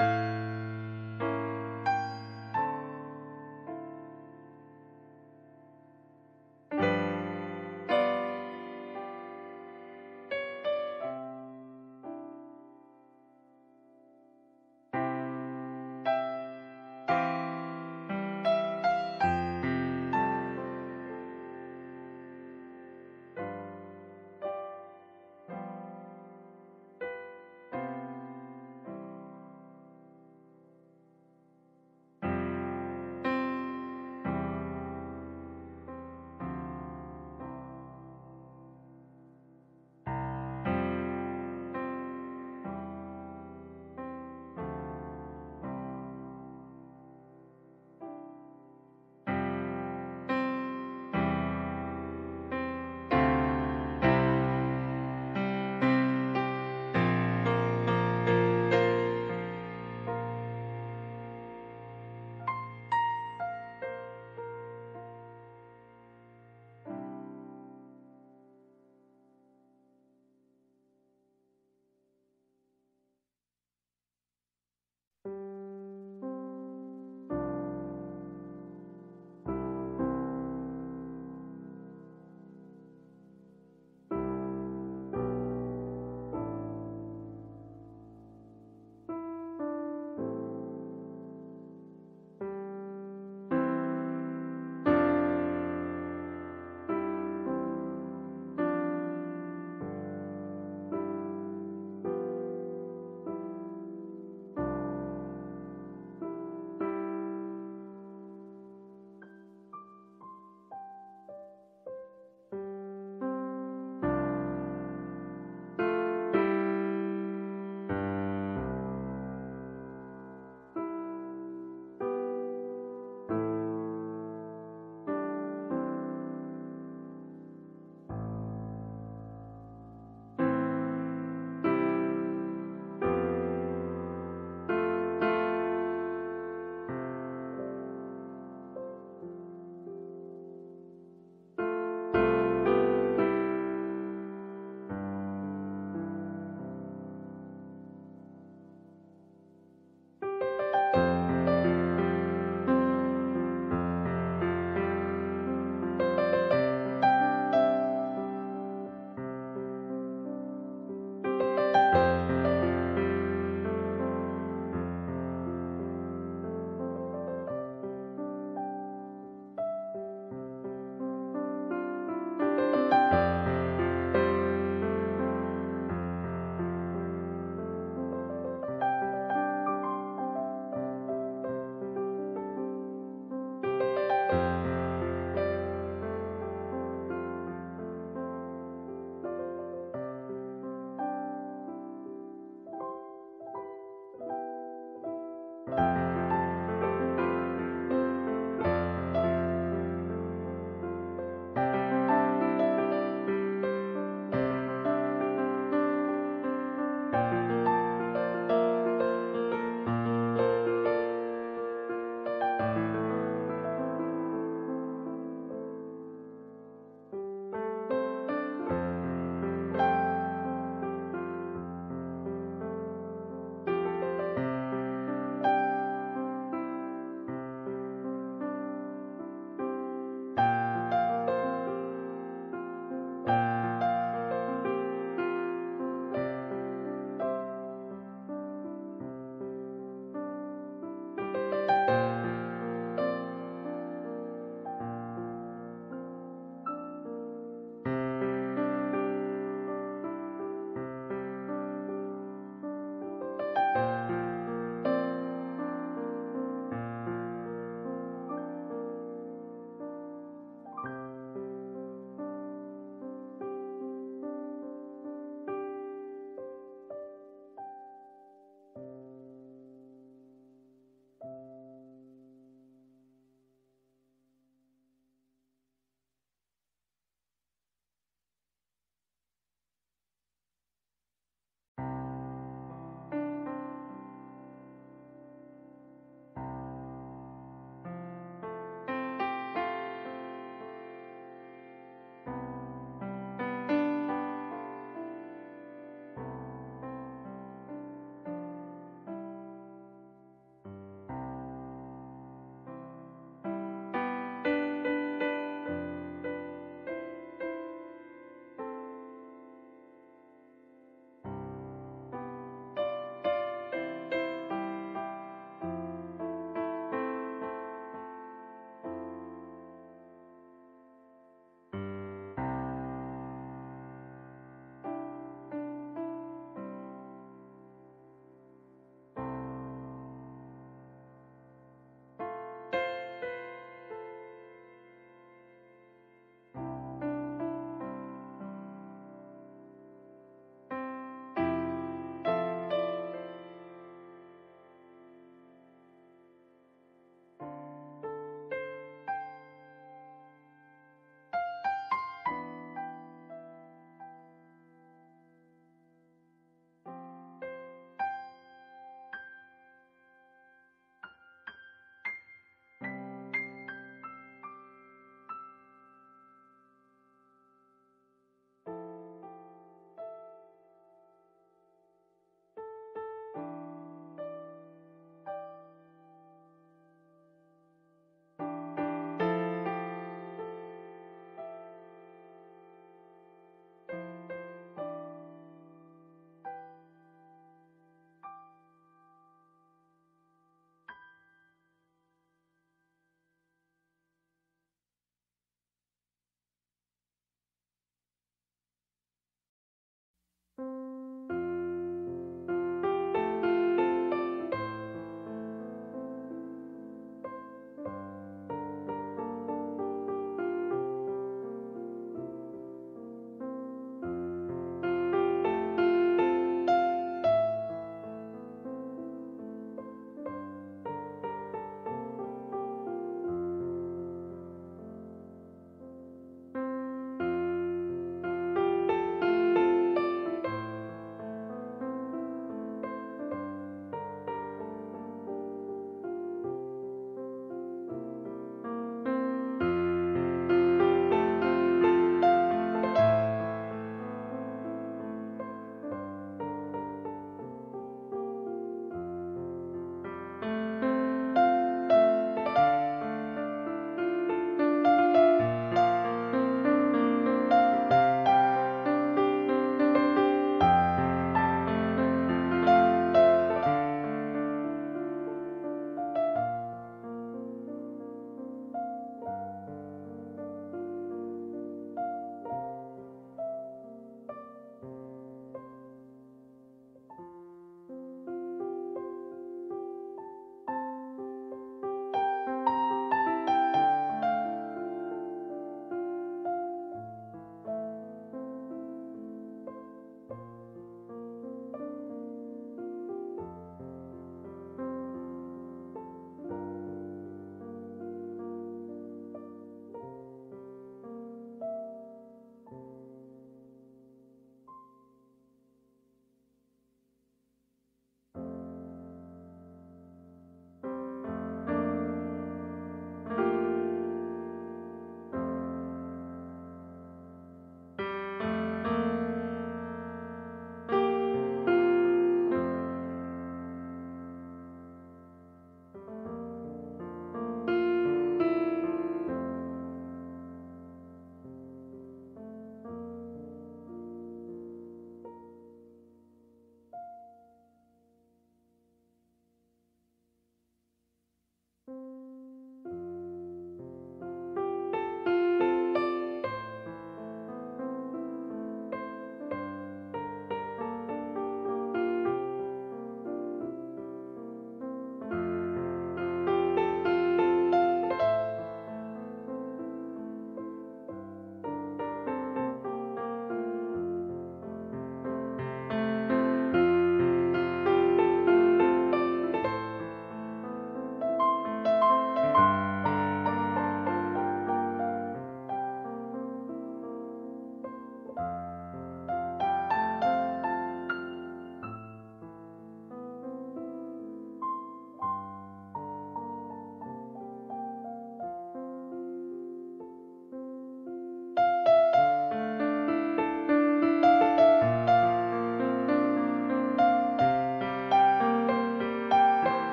you